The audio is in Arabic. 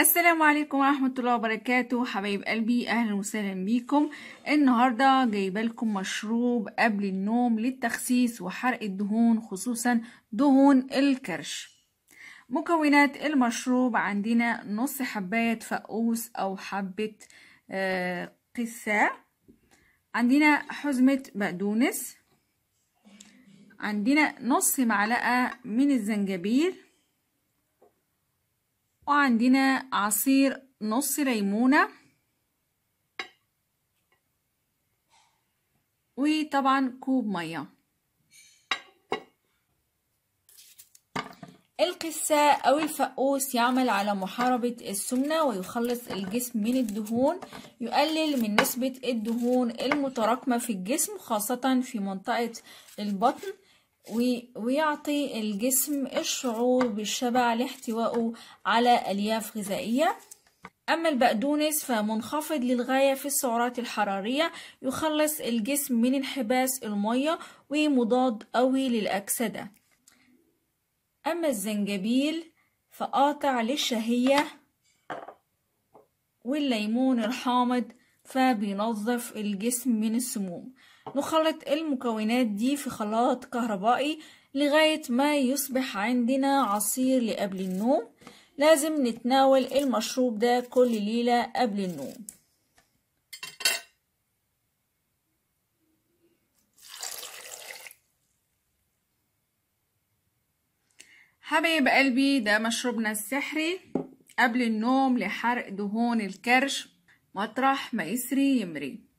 السلام عليكم ورحمة الله وبركاته. حبايب قلبي أهلا وسهلا بيكم. النهاردة جايبة لكم مشروب قبل النوم للتخسيس وحرق الدهون خصوصا دهون الكرش. مكونات المشروب عندنا نص حباية فقوس أو حبة آه قثاء عندنا حزمة بقدونس. عندنا نص معلقة من الزنجبيل. وعندنا عصير نص ليمونة. وطبعا كوب مية. القساء أو الفقوس يعمل على محاربة السمنة ويخلص الجسم من الدهون يقلل من نسبة الدهون المتراكمة في الجسم خاصة في منطقة البطن. ويعطي الجسم الشعور بالشبع لاحتوائه على ألياف غذائية. أما البقدونس فمنخفض للغاية في السعرات الحرارية يخلص الجسم من انحباس المية ومضاد قوي للأكسدة. أما الزنجبيل فقاطع للشهية والليمون الحامض فبينظف الجسم من السموم. نخلط المكونات دي في خلاط كهربائي لغاية ما يصبح عندنا عصير لقبل النوم. لازم نتناول المشروب ده كل ليلة قبل النوم. حبايب قلبي ده مشروبنا السحري. قبل النوم لحرق دهون الكرش. مطرح ما يسري يمري.